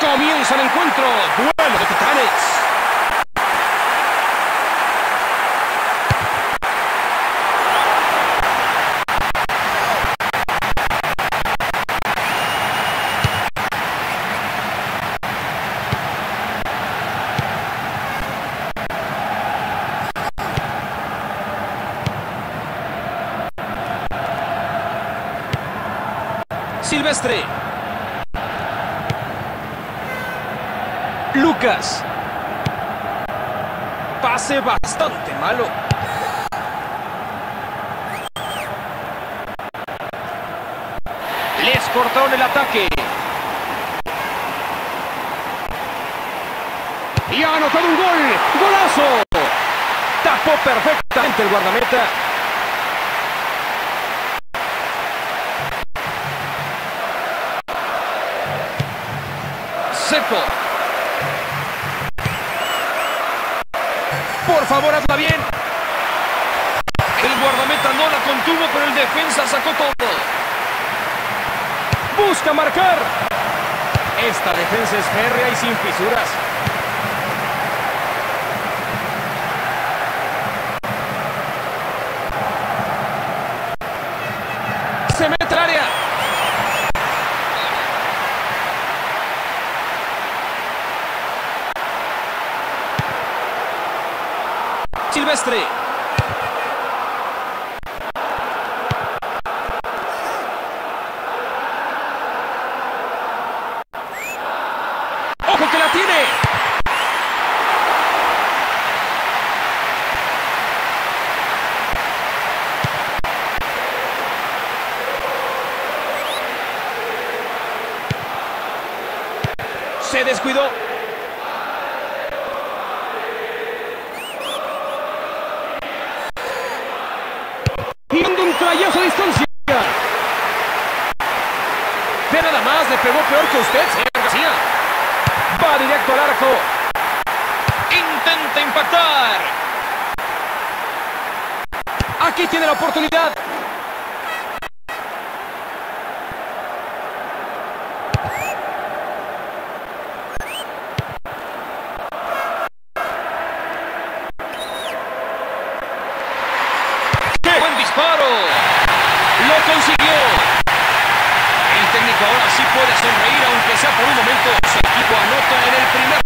Comienza el encuentro. Duelo de titanes. Silvestre. Lucas. Pase bastante malo. Les cortaron el ataque. Y ha anotado un gol. ¡Golazo! Tapó perfectamente el guardameta. Seco. Por favor, hazla bien. El guardameta no la contuvo, pero el defensa sacó todo. Busca marcar. Esta defensa es férrea y sin fisuras. Se mete al área. Silvestre. ¡Ojo que la tiene! Se descuidó. Le pegó peor que usted, señor García. Va directo al arco. Intenta impactar. Aquí tiene la oportunidad. Ahora sí puede sonreír, aunque sea por un momento. Su equipo anota en el primer